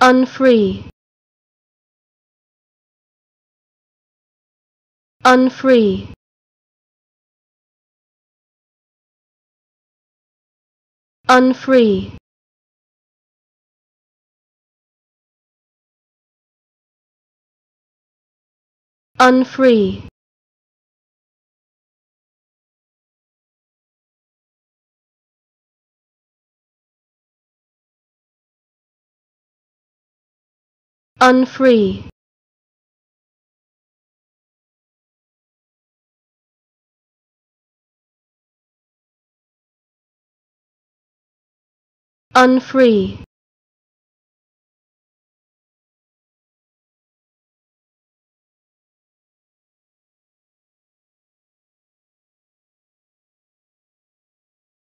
unfree. Unfree. Unfree. Unfree unfree. Unfree